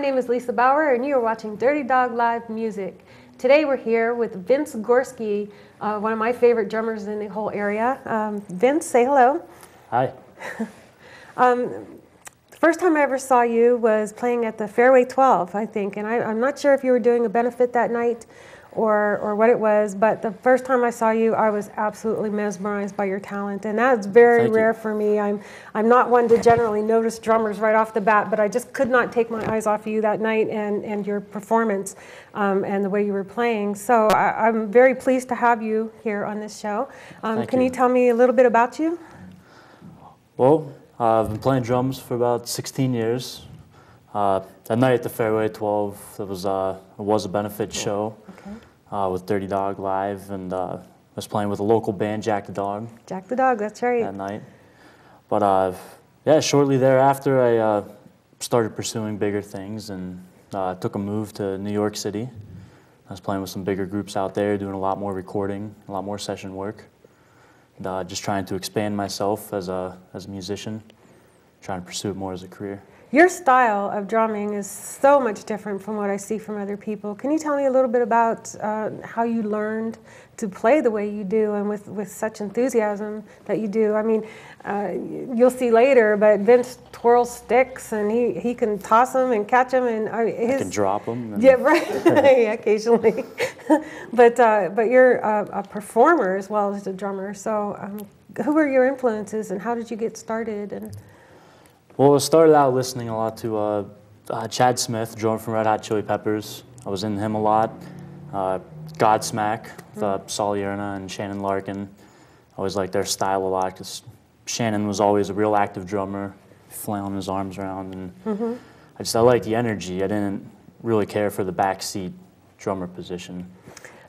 Name is Lisa Bower, and you are watching Dirty Dog Live Music. Today we're here with Vince Gorski, uh, one of my favorite drummers in the whole area. Um, Vince, say hello. Hi. um, the first time I ever saw you was playing at the Fairway 12, I think, and I, I'm not sure if you were doing a benefit that night or, or what it was, but the first time I saw you, I was absolutely mesmerized by your talent, and that's very Thank rare you. for me. I'm, I'm not one to generally notice drummers right off the bat, but I just could not take my eyes off of you that night and, and your performance um, and the way you were playing. So I, I'm very pleased to have you here on this show. Um, can you. you. tell me a little bit about you? Well, uh, I've been playing drums for about 16 years. Uh, that night at the Fairway 12, there was, uh, it was a benefit show. Uh, with Dirty Dog Live, and uh, I was playing with a local band, Jack the Dog, Jack the Dog, that's right. that night. But uh, yeah, shortly thereafter, I uh, started pursuing bigger things and uh, took a move to New York City. I was playing with some bigger groups out there, doing a lot more recording, a lot more session work, and uh, just trying to expand myself as a, as a musician, trying to pursue it more as a career. Your style of drumming is so much different from what I see from other people. Can you tell me a little bit about uh, how you learned to play the way you do and with, with such enthusiasm that you do? I mean, uh, you'll see later, but Vince twirls sticks and he, he can toss them and catch them and I, his, I can drop them. yeah, right. yeah, occasionally, but uh, but you're a, a performer as well as a drummer. So, um, who were your influences and how did you get started? And Well, I started out listening a lot to uh, uh, Chad Smith, drummer from Red Hot Chili Peppers. I was into him a lot. Uh, Godsmack, with, uh, Sully Erna and Shannon Larkin. I always liked their style a lot because Shannon was always a real active drummer, flailing his arms around, and I just I liked the energy. I didn't really care for the backseat drummer position.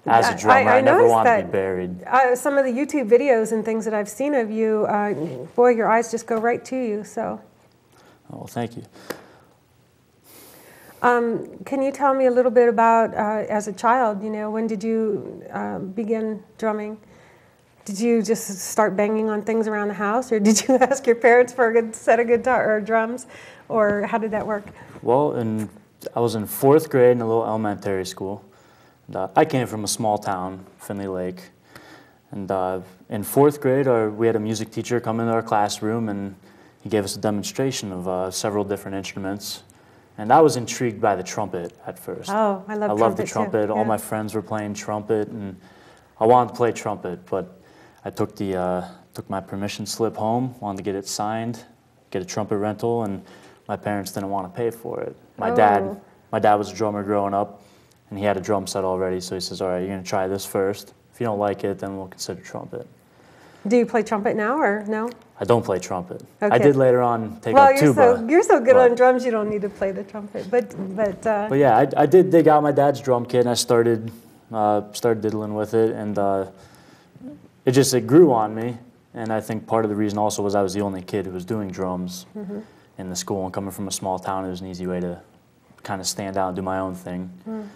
As a drummer, I I, never noticed wanted to be buried. uh, some of the YouTube videos and things that I've seen of you, uh, boy, your eyes just go right to you. So, well, thank you. um, can you tell me a little bit about uh, as a child? You know, when did you uh, begin drumming? Did you just start banging on things around the house, or did you ask your parents for a good set of guitar or drums, or how did that work? Well, in, I was in fourth grade in a little elementary school. And, uh, I came from a small town, Findley Lake. And uh, in fourth grade, our, we had a music teacher come into our classroom and he gave us a demonstration of uh, several different instruments. And I was intrigued by the trumpet at first. Oh, I love I loved the trumpet, trumpet. All my friends were playing trumpet, and I wanted to play trumpet, but I took the uh, took my permission slip home, wanted to get it signed, get a trumpet rental, and my parents didn't want to pay for it. My Oh. dad, my dad was a drummer growing up, and he had a drum set already, so he says, "All right, you're gonna try this first. If you don't like it, then we'll consider trumpet." Do you play trumpet now, or no? I don't play trumpet. I did later on take well, up you're tuba. so you're so good but- on drums, you don't need to play the trumpet. But but uh, But yeah, I, I did dig out my dad's drum kit and I started uh, started diddling with it, and uh, it just it grew on me. And I think part of the reason also was I was the only kid who was doing drums Mm-hmm. in the school, and coming from a small town, it was an easy way to kind of stand out and do my own thing. Mm.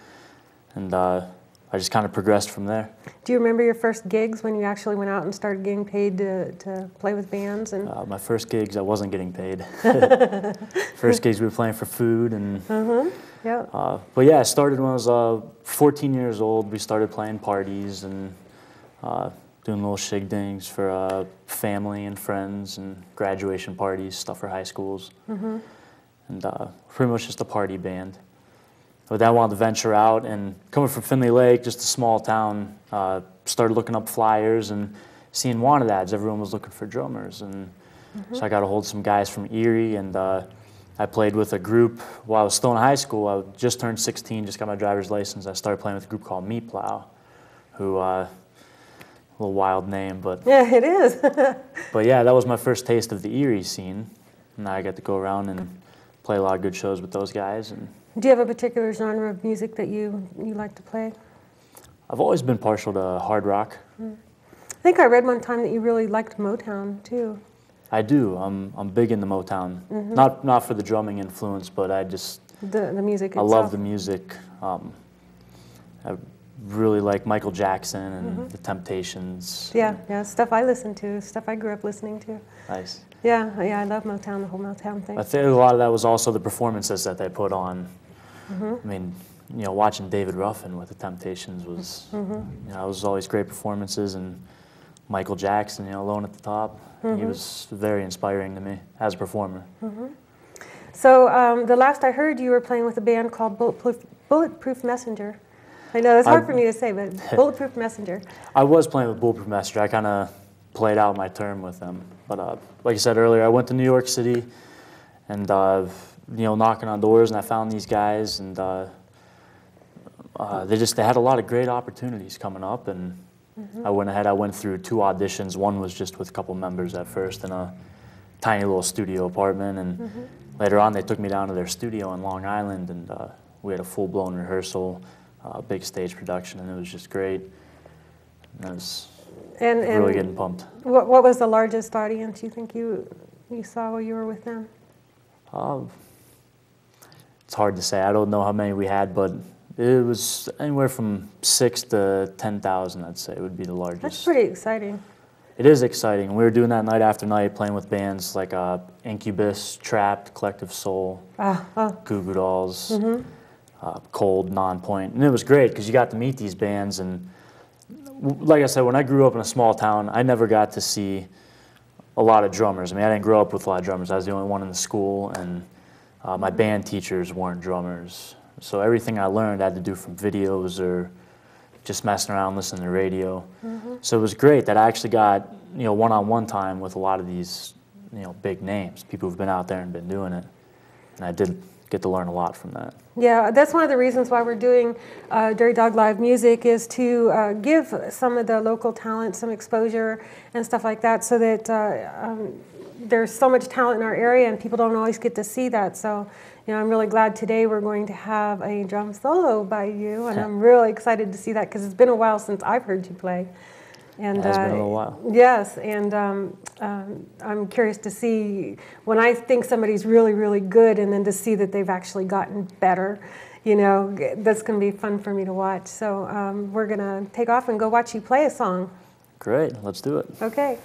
And uh, I just kind of progressed from there. do you remember your first gigs when you actually went out and started getting paid to, to play with bands? And Uh, my first gigs, I wasn't getting paid. first gigs, we were playing for food and yeah, Uh, but yeah, I started when I was uh, 14 years old. We started playing parties and uh, doing little shigdings for uh, family and friends and graduation parties, stuff for high schools. And uh, pretty much just a party band. But then I wanted to venture out and coming from Findley Lake, just a small town, uh, started looking up flyers and seeing wanted ads. Everyone was looking for drummers. And so I got a hold of some guys from Erie and uh, I played with a group while I was still in high school. I just turned 16, just got my driver's license. I started playing with a group called Meat Plow, who, uh, a little wild name, but, yeah, it is. but yeah, that was my first taste of the Erie scene. And I got to go around and play a lot of good shows with those guys. And do you have a particular genre of music that you you like to play? I've always been partial to hard rock. Hmm. I think I read one time that you really liked Motown too. I do. I'm, I'm big into Motown. Mm-hmm. Not, not for the drumming influence, but I just, The the music I itself. love the music. Um, I really like Michael Jackson and mm-hmm. the Temptations. Yeah, yeah, stuff I listen to, stuff I grew up listening to. Nice. Yeah, yeah, I love Motown, the whole Motown thing. I think a lot of that was also the performances that they put on. Mm-hmm. I mean, you know, watching David Ruffin with the Temptations was, Mm-hmm. you know, it was always great performances, and Michael Jackson, you know, alone at the top, Mm-hmm. he was very inspiring to me as a performer. So um, the last I heard, you were playing with a band called Bulletproof, Bulletproof Messenger. I know it's hard I- for me to say, but Bulletproof Messenger. I was playing with Bulletproof Messenger. I kind of played out my term with them, but uh, like I said earlier, I went to New York City, and uh, you know, knocking on doors, and I found these guys, and uh, uh, they just they had a lot of great opportunities coming up, and I went ahead. I went through two auditions. One was just with a couple members at first in a tiny little studio apartment, and later on they took me down to their studio in Long Island, and uh, we had a full blown rehearsal, uh, big stage production, and it was just great. And I was And, and really getting pumped. what, what was the largest audience you think you, you saw while you were with them? Um, it's hard to say. I don't know how many we had, but it was anywhere from six to ten thousand. I'd say would be the largest. That's pretty exciting. It is exciting. We were doing that night after night, playing with bands like uh, Incubus, Trapt, Collective Soul, Ah, oh, Goo Goo Dolls, uh, Cold, Nonpoint, and it was great because you got to meet these bands. And w- like I said, when I grew up in a small town, I never got to see a lot of drummers. I mean, I didn't grow up with a lot of drummers. I was the only one in the school, and uh, my band teachers weren't drummers. So everything I learned I had to do from videos or just messing around listening to radio. So it was great that I actually got you know one-on-one time with a lot of these you know big names, people who've been out there and been doing it, and I did get to learn a lot from that. Yeah, that's one of the reasons why we're doing uh, Dirty Dog Live Music is to uh, give some of the local talent some exposure and stuff like that, so that uh, um, there's so much talent in our area and people don't always get to see that. So, you know, I'm really glad today we're going to have a drum solo by you, and I'm really excited to see that because it's been a while since I've heard you play. And It has been a uh, little while. Yes, and um, um, I'm curious to see when I think somebody's really, really good, and then to see that they've actually gotten better. You know, that's going to be fun for me to watch. So um, we're going to take off and go watch you play a song. Great, let's do it. Okay.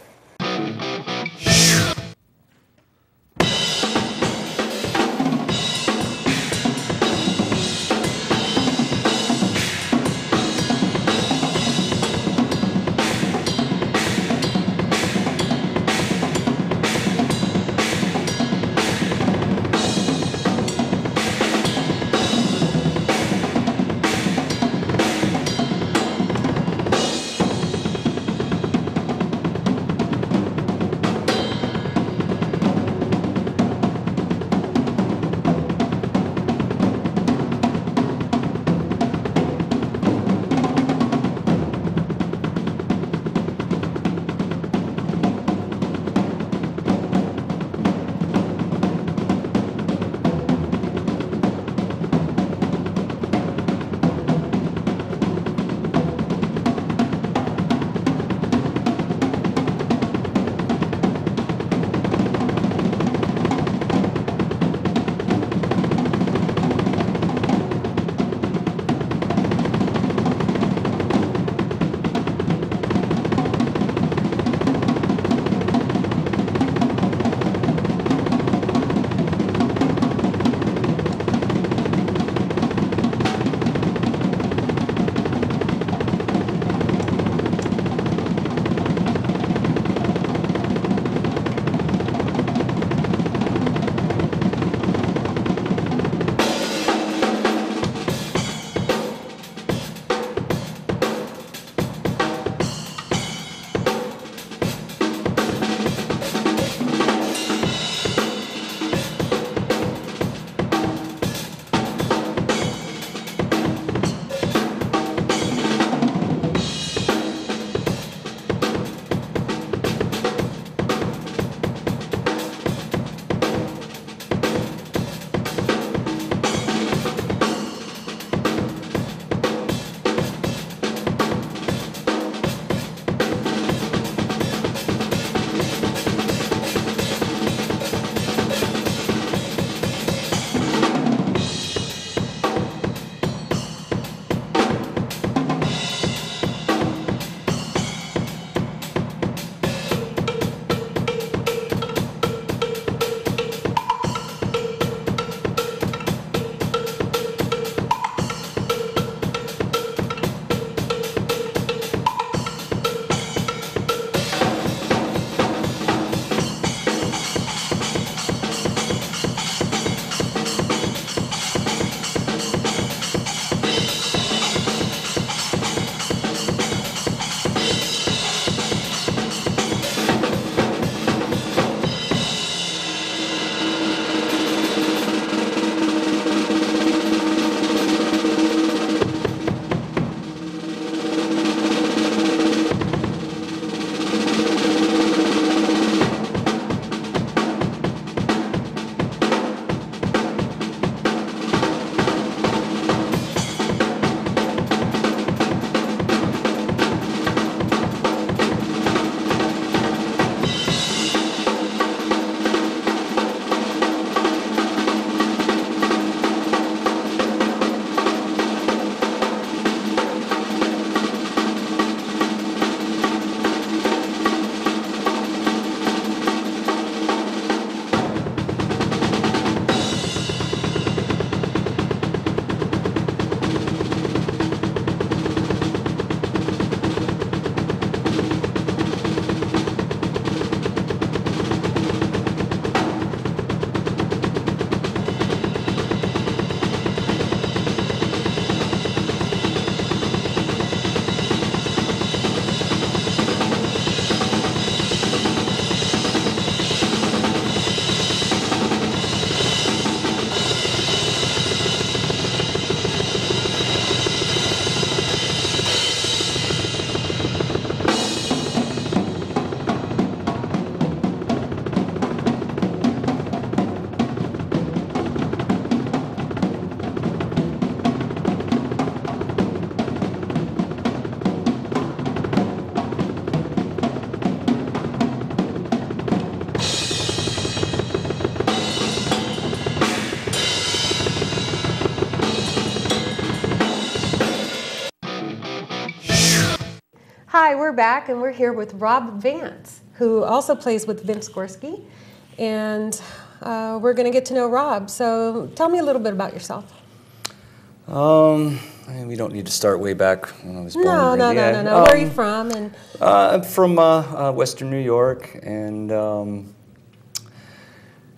Hi, we're back, and we're here with Rob Vance, who also plays with Vince Gorski, and uh, we're going to get to know Rob. So, tell me a little bit about yourself. Um, I mean, we don't need to start way back when I was born. No, no, no, no, no. Where are you um, from? And Uh, I'm from uh, uh, Western New York and um,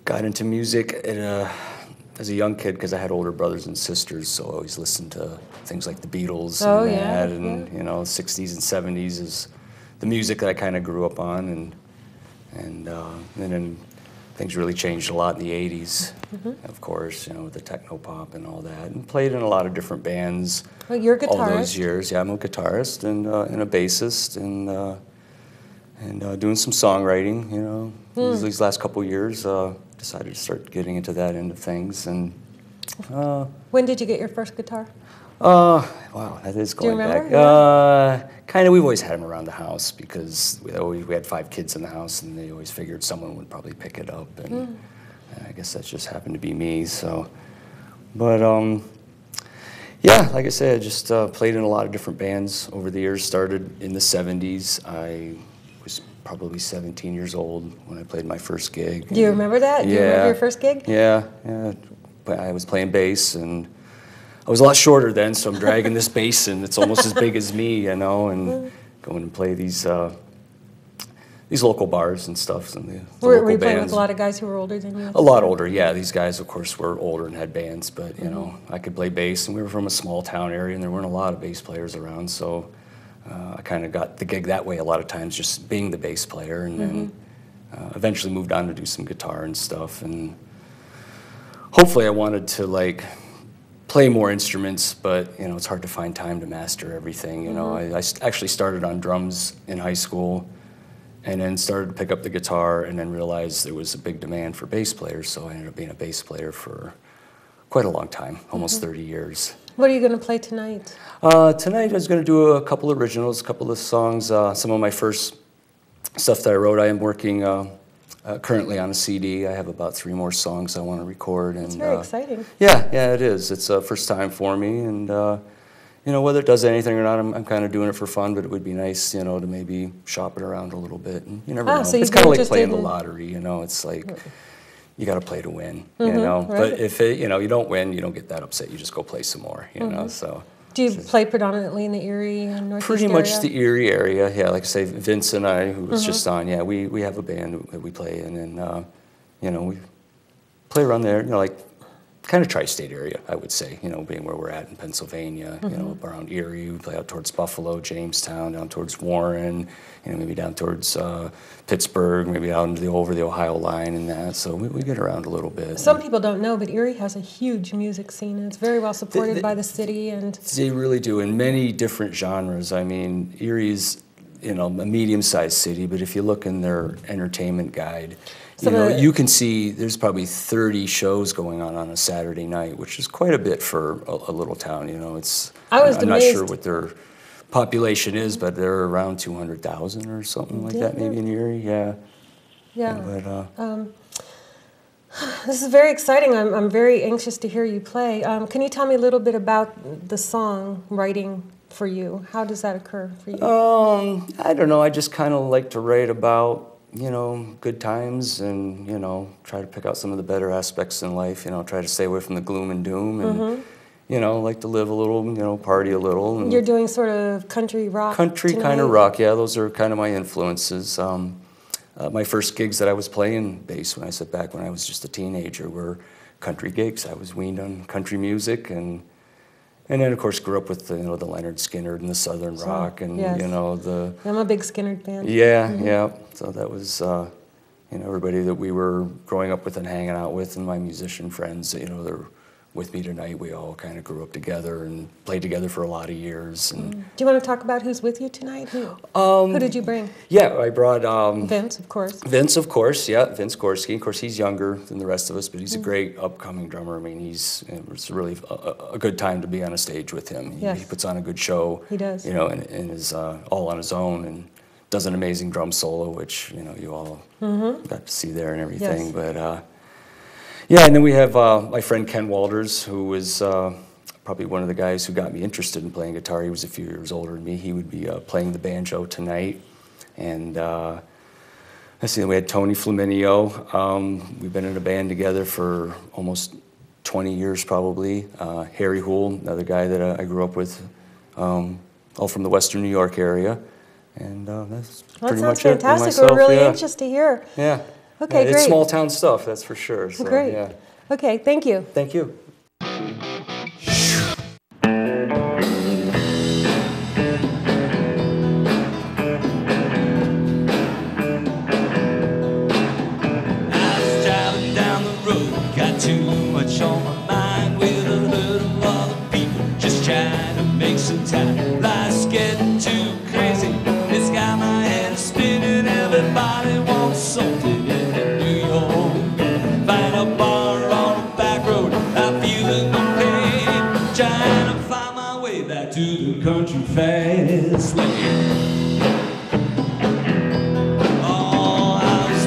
got into music at a, as a young kid because I had older brothers and sisters, so I always listened to things like the Beatles Oh, and yeah, that, and you know, 60s and 70s is the music that I kind of grew up on, and and, uh, and then things really changed a lot in the 80s, Mm-hmm. of course, you know, with the techno pop and all that, and played in a lot of different bands well, you're a all those years. Yeah, I'm a guitarist and, uh, and a bassist and uh, and uh, doing some songwriting. You know, Hmm. these, these last couple years, uh, decided to start getting into that end of things. And uh, When did you get your first guitar? uh, wow, that is you going remember? back. Yeah. Uh, kind of, we've always had them around the house because we always we had five kids in the house, and they always figured someone would probably pick it up. And, and I guess that just happened to be me. So, but um, yeah, like I said, I just uh, played in a lot of different bands over the years. Started in the 70s. I probably 17 years old when I played my first gig. Do you remember that? Do you remember your first gig? Yeah, yeah. I was playing bass and I was a lot shorter then, so I'm dragging this bass and it's almost as big as me, you know, and going and play these uh, these local bars and stuff. And the, the Were, were you playing with a lot of guys who were older than you? A lot older, yeah. These guys, of course, were older and had bands, but you know, Mm-hmm. I could play bass, and we were from a small town area, and there weren't a lot of bass players around, so uh, I kind of got the gig that way. A lot of times, just being the bass player, and then Mm-hmm. uh, eventually moved on to do some guitar and stuff. And hopefully, I wanted to like play more instruments, but you know, it's hard to find time to master everything. You know, I, I st- actually started on drums in high school and then started to pick up the guitar and then realized there was a big demand for bass players so i ended up being a bass player for quite a long time almost 30 years What are you going to play tonight? uh, tonight i was going to do a couple of originals a couple of songs uh, some of my first stuff that i wrote i am working uh, uh, currently on a cd i have about three more songs i want to record and It's very uh, exciting. yeah, yeah, it is. It's a first time for me, and uh, you know whether it does anything or not, I'm, I'm kind of doing it for fun. But it would be nice, you know, to maybe shop it around a little bit. And you never Ah, know. so it's kind of like playing the lottery. You know, it's like you got to play to win. you know, Mm-hmm, right. but if it, you know you don't win, you don't get that upset. You just go play some more. You Mm-hmm. know, so. Do you play predominantly in the Erie and Northeast Pretty much the Erie area, yeah. Like I say, Vince and I, who was Mm-hmm. just on, yeah, we, we have a band that we play in, and uh, you know we play around there. You know, like kind of tri-state area, I would say. You know, being where we're at in Pennsylvania, you know, Mm-hmm. around Erie, we play out towards Buffalo, Jamestown, down towards Warren, you know, maybe down towards uh, Pittsburgh, maybe out into the over the Ohio line and that. So we, we get around a little bit. Some people don't know, but Erie has a huge music scene. and It's very well supported the- by the city, and They really do in many different genres. I mean, Erie's, you know, a medium-sized city, but if you look in their entertainment guide, you know, the- you can see there's probably 30 shows going on on a Saturday night, which is quite a bit for a, a little town. You know, it's. I was I'm not sure what their population is, but they're around 200,000 or something like that, maybe in Erie. Yeah. yeah. But uh, This is very exciting. I'm, I'm very anxious to hear you play. Um, can you tell me a little bit about the song writing for you? How does that occur for you? Um, I don't know. I just kind of like to write about, you know, good times and, you know, try to pick out some of the better aspects in life, you know, try to stay away from the gloom and doom and, you know, like to live a little, you know, party a little. And You're doing sort of country rock. country kind of rock, yeah, those are kind of my influences. Um, uh, my first gigs that I was playing bass when I said back when I was just a teenager were country gigs. I was weaned on country music and and then of course grew up with the, you know the Lynyrd Skynyrd and the Southern So, rock and yes. you know the I'm a big Skynyrd fan. yeah, Mm-hmm. yeah. So that was, uh, you know, everybody that we were growing up with and hanging out with, and my musician friends. You know, they're with me tonight. We all kind of grew up together and played together for a lot of years. And Do you want to talk about who's with you tonight? Who, um, who did you bring? yeah, I brought um, Vince, of course. Vince, of course. Yeah, Vince Gorski. Of course, he's younger than the rest of us, but he's Mm-hmm. a great upcoming drummer. I mean, he's it's really a, a- good time to be on a stage with him. He, Yes. he puts on a good show. He does. You know, and, and is uh, all on his own and does an amazing drum solo, which you know you all got to see there and everything. Mm-hmm. Yes. But uh, yeah, and then we have uh, my friend Ken Walters, who is uh, probably one of the guys who got me interested in playing guitar. He was a few years older than me. He would be uh, playing the banjo tonight, and uh, let's see. We had Tony Flaminio. Um, we've been in a band together for almost 20 years, probably. Uh, Harry Hool, another guy that I grew up with, um, all from the Western New York area, and uh, that's Well, pretty that sounds much it. with fantastic. We're really yeah. anxious to hear. Yeah. Okay, Yeah, It's small town stuff, that's for sure. So, Great. Yeah. Okay, thank you. Thank you.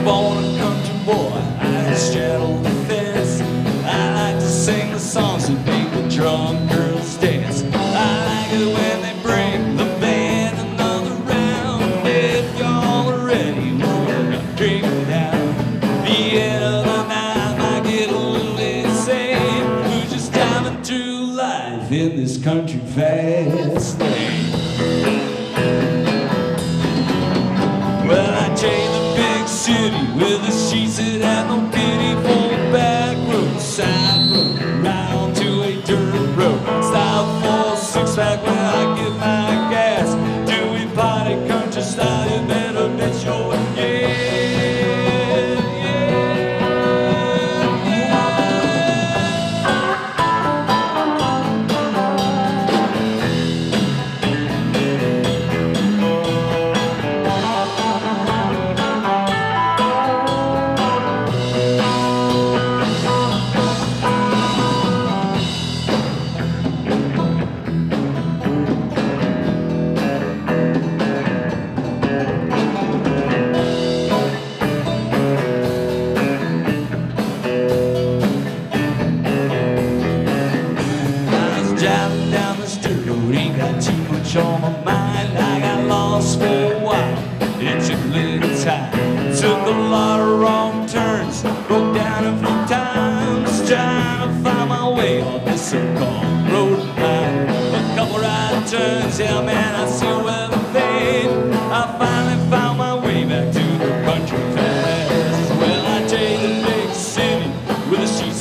I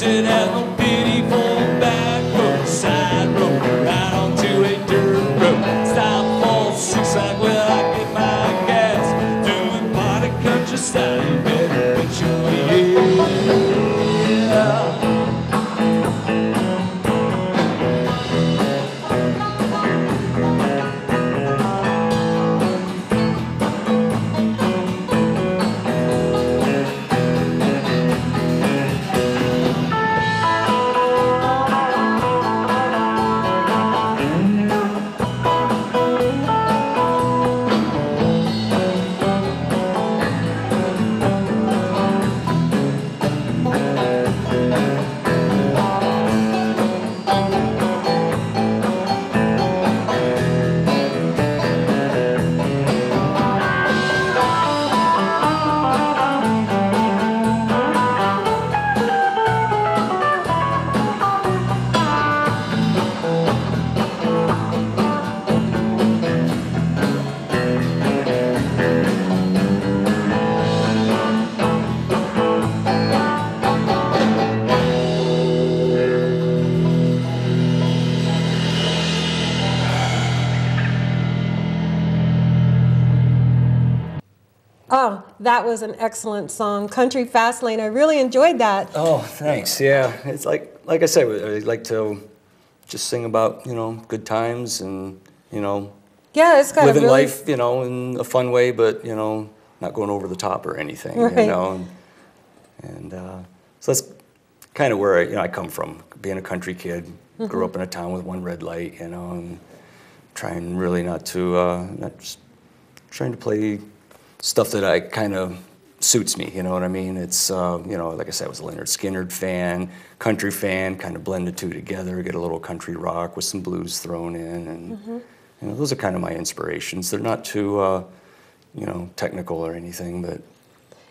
with that was an excellent song, Country Fast Lane. I really enjoyed that. Oh, thanks. Yeah, it's like like I said, I like to just sing about you know good times and you know Yeah, it's got living really life you know in a fun way, but you know not going over the top or anything. Right. You know, and, and uh, so that's kind of where I, you know I come from, being a country kid. Mm-hmm. Grew up in a town with one red light, you know, and trying really not to uh, not just trying to play stuff that I kind of suits me. You know what I mean? It's uh, you know, like I said, I was a Lynyrd Skynyrd fan, country fan, kind of blend the two together, get a little country rock with some blues thrown in, and Mm-hmm. you know, those are kind of my inspirations. They're not too, uh, you know, technical or anything, but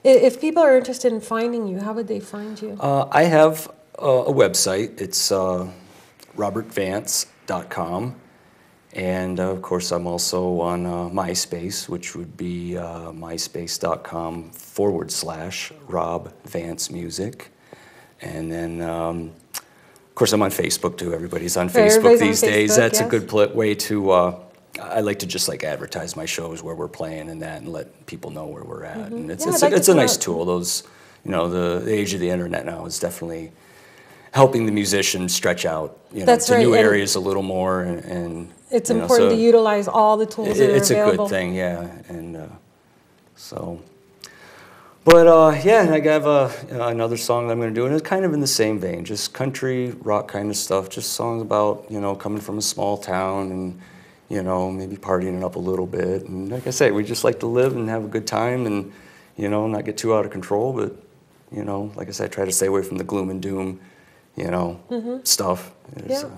If people are interested in finding you, how would they find you? uh, I have a, a website. It's uh, robertvance.com. And uh, of course, I'm also on uh, MySpace, which would be uh, myspace.com forward slash Rob Vance Music. And then, um, of course, I'm on Facebook too. Everybody's on Facebook everybody's on these days. Facebook, That's a good pl- way to. Uh, I like to just like advertise my shows where we're playing and that, and let people know where we're at. And it's Mm-hmm. Yeah, it's, like a, it's a nice tool. Those, you know, the, the age of the internet now is definitely helping the musician stretch out, you know, That's to right, new and- areas a little more, and, and It's you know, important so to utilize all the tools it- that are it's a good thing, yeah, and uh, so. But uh, yeah, I have uh, another song that I'm going to do, and it's kind of in the same vein, just country rock kind of stuff, just songs about you know coming from a small town and you know maybe partying it up a little bit, and like I say, we just like to live and have a good time, and you know not get too out of control, but you know like I said, try to stay away from the gloom and doom, you know stuff. It's. Yeah.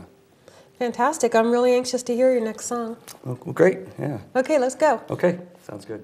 Fantastic. I'm really anxious to hear your next song. well, great, yeah, Okay, let's go. okay, sounds good.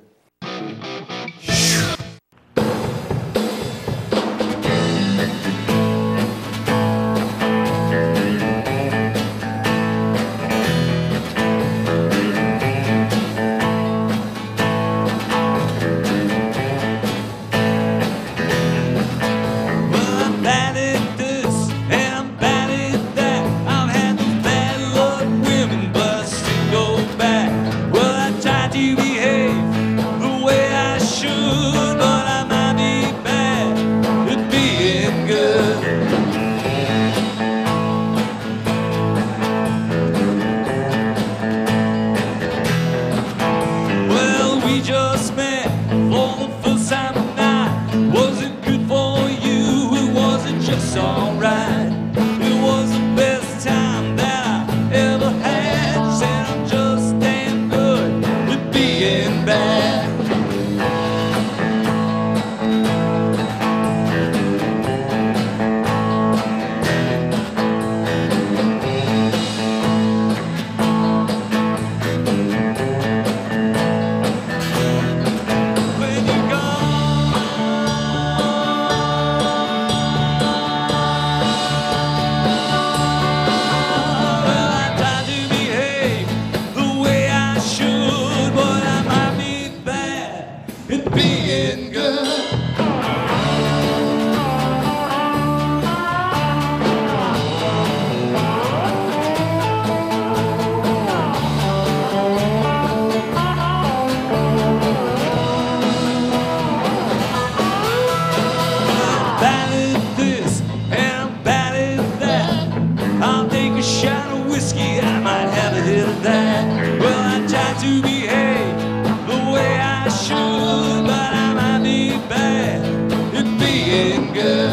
Being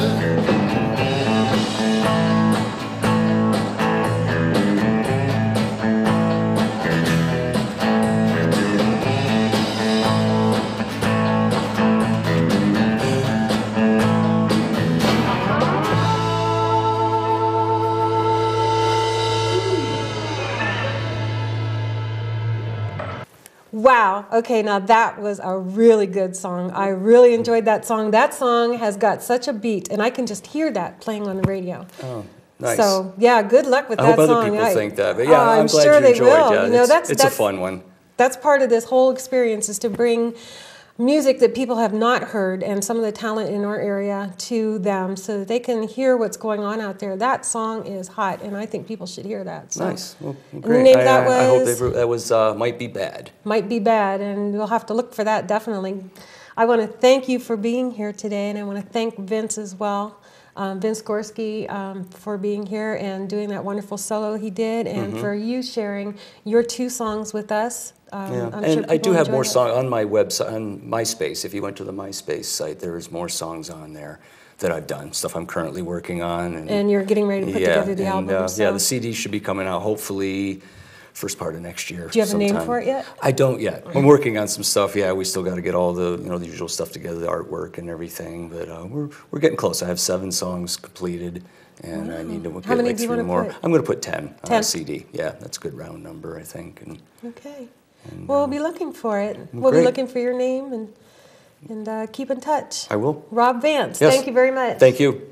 Okay, now that was a really good song. I really enjoyed that song. That song has got such a beat, and I can just hear that playing on the radio. Oh, nice. So yeah, good luck with I that hope other song. people I- think that, but yeah, I'm, glad sure you they enjoyed. will. Yeah, you know, it's, that's it's that's a fun one. that's part of this whole experience is to bring music that people have not heard and some of the talent in our area to them so that they can hear what's going on out there. That song is hot, and I think people should hear that. So Nice. Well, the great. name I, that I, I hope that was uh, might be bad. might be bad, and you'll have to look for that definitely. I want to thank you for being here today, and I want to thank Vince as well, um, Vince Gorski, um, for being here and doing that wonderful solo he did, and for you sharing your two songs with us. Um. Yeah, I'm and sure I do have more songs on my website, on MySpace. If you went to the MySpace site, there is more songs on there that I've done, stuff I'm currently working on. And, And you're getting ready to put yeah, together the and, album. uh, so. yeah, the CD should be coming out hopefully first part of next year. Do you have a name for it yet? I don't yet. I'm working on some stuff. Yeah, we still got to get all the you know the usual stuff together, the artwork and everything. But uh, we're we're getting close. I have seven songs completed, and I need to get many like do you three more. put? I'm going to put ten, on 10? a CD. Yeah, that's a good round number, I think. And Okay. Well, we'll be looking for it. We'll be looking for your name and and uh, keep in touch. I will. Rob Vance, Yes. thank you very much. Thank you.